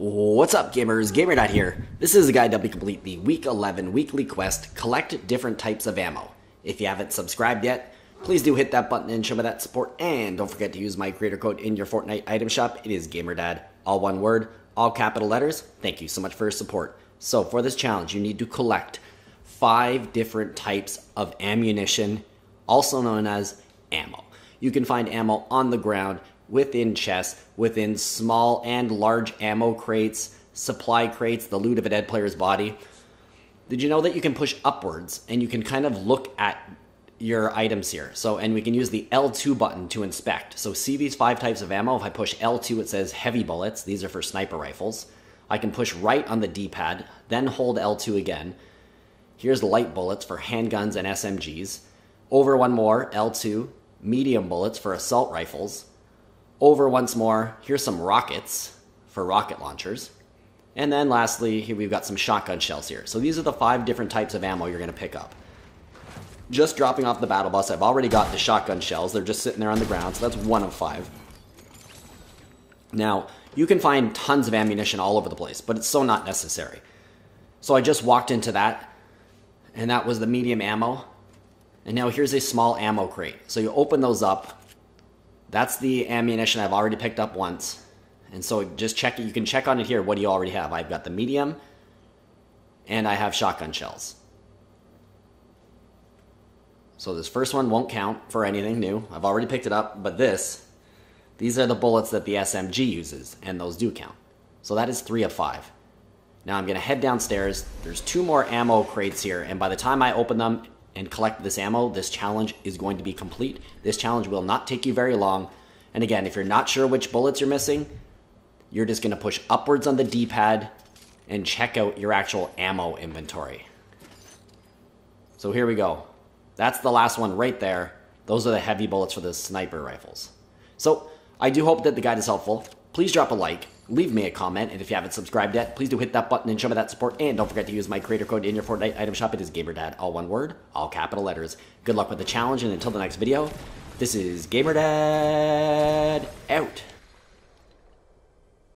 What's up, gamers? GamerDad here. This is a guide to help you complete the Week 11 weekly quest, collect different types of ammo. If you haven't subscribed yet, please do hit that button and show me that support, and don't forget to use my creator code in your Fortnite item shop. It is GamerDad, all one word, all capital letters. Thank you so much for your support. So for this challenge, you need to collect five different types of ammunition, also known as ammo. You can find ammo on the ground, within chests, within small and large ammo crates, supply crates, the loot of a dead player's body. Did you know that you can push upwards and you can kind of look at your items here? So, and we can use the L2 button to inspect. So, see these five types of ammo? If I push L2, it says heavy bullets. These are for sniper rifles. I can push right on the D pad, then hold L2 again. Here's light bullets for handguns and SMGs. Over one more, L2, medium bullets for assault rifles over once more. Here's some rockets for rocket launchers. And then lastly, here we've got some shotgun shells here. So these are the five different types of ammo you're going to pick up. Just dropping off the battle bus, I've already got the shotgun shells. They're just sitting there on the ground, so that's one of five. Now, you can find tons of ammunition all over the place, but it's so not necessary. So I just walked into that, and that was the medium ammo. And now here's a small ammo crate. So you open those up, that's the ammunition I've already picked up once. And so just check it. You can check on it here. What do you already have? I've got the medium and I have shotgun shells. So this first one won't count for anything new. I've already picked it up, but this, these are the bullets that the SMG uses, and those do count. So that is three of five. Now I'm gonna head downstairs. There's two more ammo crates here, and by the time I open them, and collect this ammo, this challenge is going to be complete. This challenge will not take you very long. And again, if you're not sure which bullets you're missing, you're just going to push upwards on the D-pad and check out your actual ammo inventory. So here we go. That's the last one right there. Those are the heavy bullets for the sniper rifles. So I do hope that the guide is helpful. Please drop a like leave me a comment, and if you haven't subscribed yet, please do hit that button and show me that support, and don't forget to use my creator code in your Fortnite item shop. It is GamerDad, all one word, all capital letters. Good luck with the challenge, and until the next video, this is GamerDad out.